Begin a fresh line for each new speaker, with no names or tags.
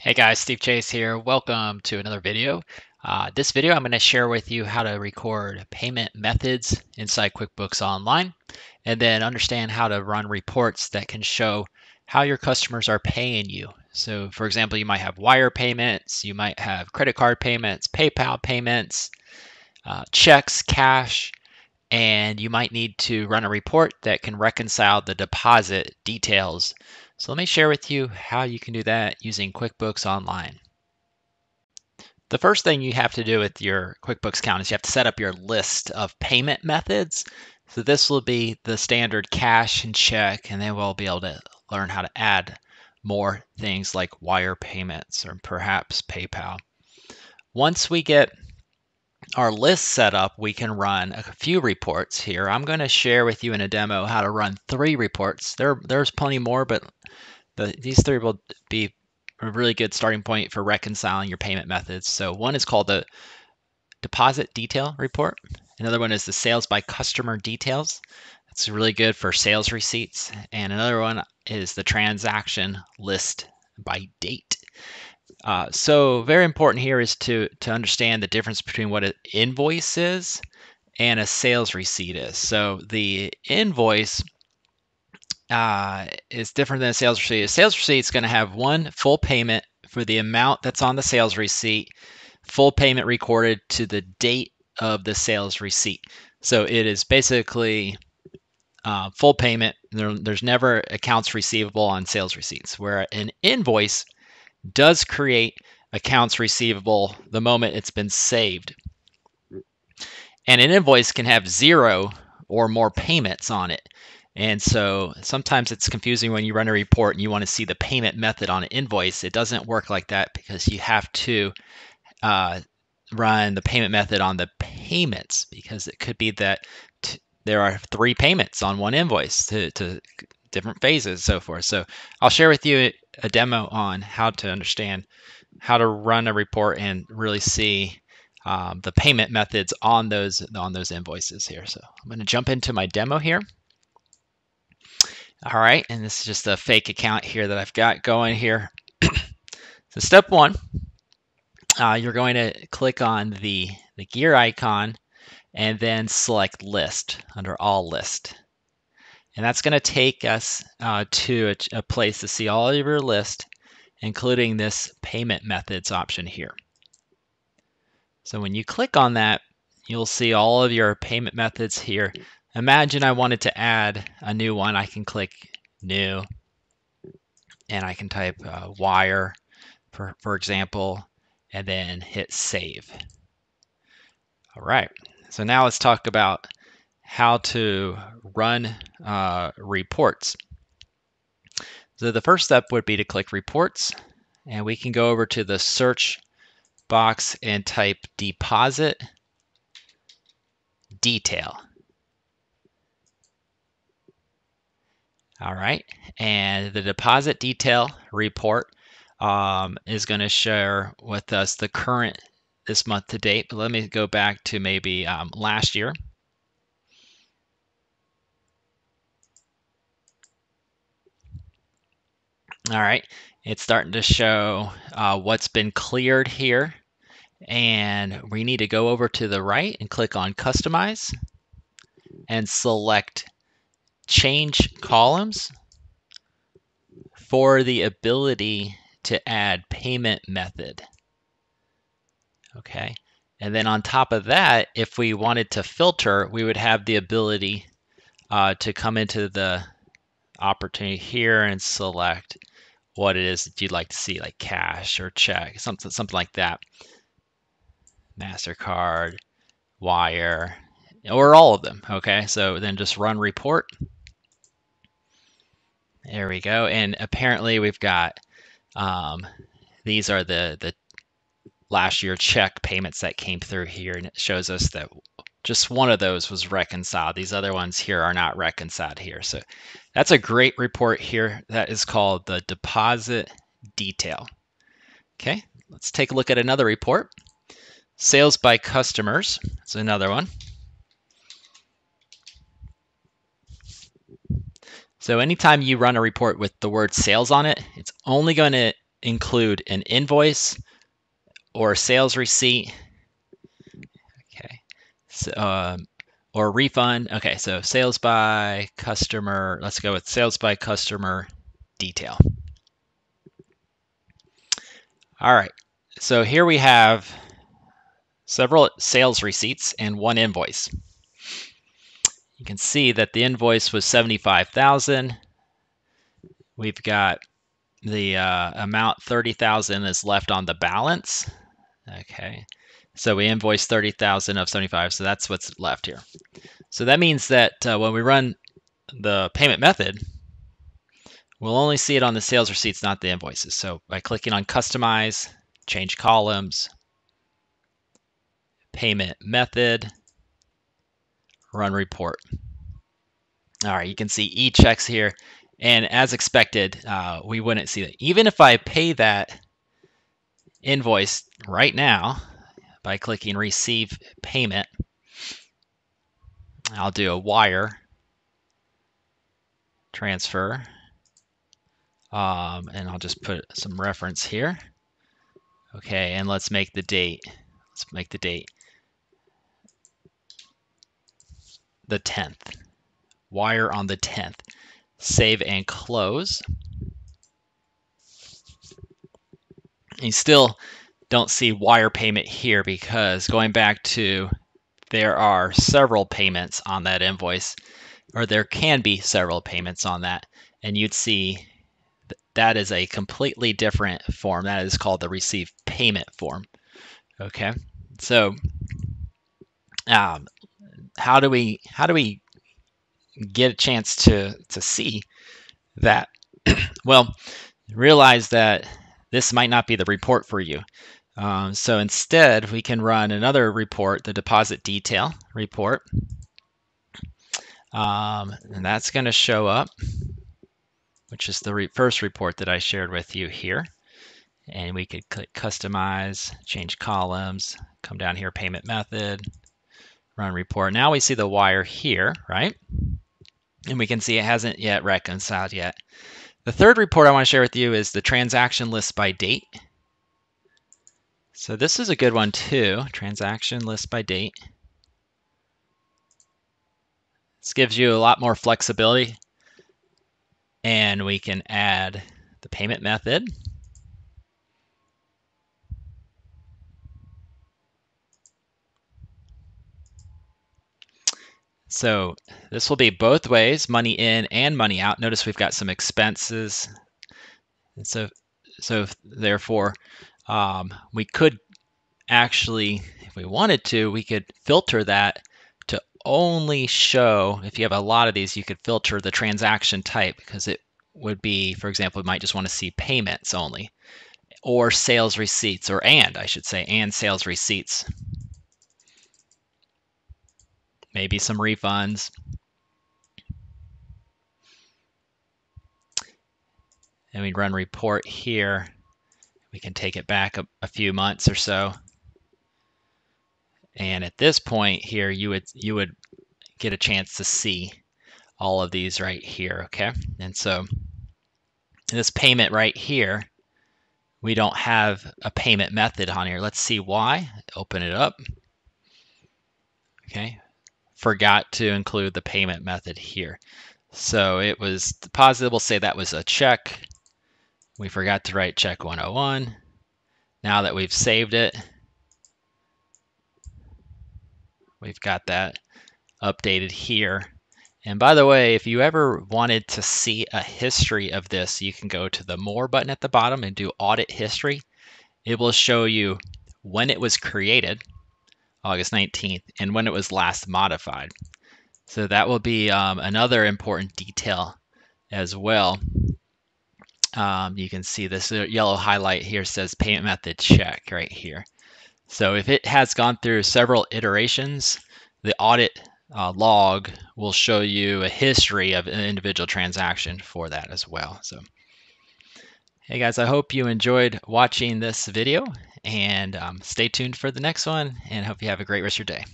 Hey guys, Steve Chase here. Welcome to another video. Uh, this video I'm going to share with you how to record payment methods inside QuickBooks Online and then understand how to run reports that can show how your customers are paying you. So for example, you might have wire payments, you might have credit card payments, PayPal payments, uh, checks, cash, and you might need to run a report that can reconcile the deposit details so let me share with you how you can do that using QuickBooks Online. The first thing you have to do with your QuickBooks account is you have to set up your list of payment methods. So this will be the standard cash and check, and then we'll be able to learn how to add more things like wire payments or perhaps PayPal. Once we get our list set up, we can run a few reports here. I'm going to share with you in a demo how to run three reports. There, there's plenty more, but the, these three will be a really good starting point for reconciling your payment methods. So one is called the deposit detail report. Another one is the sales by customer details. That's really good for sales receipts. And another one is the transaction list by date. Uh, so very important here is to, to understand the difference between what an invoice is and a sales receipt is. So the invoice uh, is different than a sales receipt. A sales receipt is going to have one full payment for the amount that's on the sales receipt, full payment recorded to the date of the sales receipt. So it is basically uh, full payment. There, there's never accounts receivable on sales receipts, where an invoice does create accounts receivable the moment it's been saved. And an invoice can have zero or more payments on it. And so sometimes it's confusing when you run a report and you want to see the payment method on an invoice. It doesn't work like that because you have to uh, run the payment method on the payments because it could be that t- there are three payments on one invoice to, to different phases, and so forth. So I'll share with you a demo on how to understand how to run a report and really see um, the payment methods on those on those invoices here. So I'm going to jump into my demo here. All right, and this is just a fake account here that I've got going here. so step one, uh, you're going to click on the, the gear icon and then select list under all list. And that's going to take us uh, to a, a place to see all of your list, including this payment methods option here. So when you click on that, you'll see all of your payment methods here. Imagine I wanted to add a new one. I can click new and I can type uh, wire, for, for example, and then hit save. All right, so now let's talk about how to run uh, reports. So the first step would be to click reports and we can go over to the search box and type deposit detail. All right, and the deposit detail report um, is going to share with us the current this month to date. But let me go back to maybe um, last year. All right, it's starting to show uh, what's been cleared here. And we need to go over to the right and click on Customize and select change columns for the ability to add payment method. Okay, and then on top of that, if we wanted to filter, we would have the ability uh, to come into the opportunity here and select what it is that you'd like to see, like cash or check, something something like that. MasterCard, Wire, or all of them. Okay, so then just run report. There we go. And apparently we've got, um, these are the, the last year check payments that came through here. And it shows us that just one of those was reconciled. These other ones here are not reconciled here. So that's a great report here. That is called the deposit detail. Okay, let's take a look at another report. Sales by customers is another one. So anytime you run a report with the word sales on it, it's only going to include an invoice or a sales receipt. So um, or refund. Okay, so sales by customer. Let's go with sales by customer detail. All right, so here we have several sales receipts and one invoice. You can see that the invoice was 75,000. We've got the uh, amount 30,000 is left on the balance. Okay, so we invoiced 30,000 of 75, so that's what's left here. So that means that uh, when we run the payment method, we'll only see it on the sales receipts, not the invoices. So by clicking on Customize, Change Columns, Payment Method, Run Report. All right, you can see E checks here. And as expected, uh, we wouldn't see that. Even if I pay that invoice right now by clicking receive payment, I'll do a wire transfer. Um, and I'll just put some reference here. Okay, and let's make the date. Let's make the date the 10th. Wire on the 10th. Save and close. You still don't see wire payment here because going back to there are several payments on that invoice, or there can be several payments on that, and you'd see that is a completely different form. That is called the receive payment form. Okay, so um, how do we how do we get a chance to to see that? well, realize that this might not be the report for you. Um, so instead, we can run another report, the deposit detail report. Um, and that's going to show up, which is the re first report that I shared with you here. And we could click customize, change columns, come down here, payment method, run report. Now we see the wire here, right? And we can see it hasn't yet reconciled yet. The third report I want to share with you is the transaction list by date. So this is a good one too, transaction list by date. This gives you a lot more flexibility and we can add the payment method. So this will be both ways, money in and money out. Notice we've got some expenses. And so, so therefore, um, we could actually, if we wanted to, we could filter that to only show, if you have a lot of these, you could filter the transaction type because it would be, for example, we might just want to see payments only or sales receipts or and, I should say, and sales receipts maybe some refunds. And we'd run report here. We can take it back a, a few months or so. And at this point here, you would you would get a chance to see all of these right here, okay? And so this payment right here, we don't have a payment method on here. Let's see why. Open it up. Okay, forgot to include the payment method here. So it was deposited, we'll say that was a check. We forgot to write check 101. Now that we've saved it, we've got that updated here. And by the way, if you ever wanted to see a history of this, you can go to the More button at the bottom and do Audit History. It will show you when it was created, August 19th, and when it was last modified. So that will be um, another important detail as well. Um, you can see this yellow highlight here says payment method check right here. So if it has gone through several iterations, the audit uh, log will show you a history of an individual transaction for that as well. So, hey guys, I hope you enjoyed watching this video and um, stay tuned for the next one and hope you have a great rest of your day.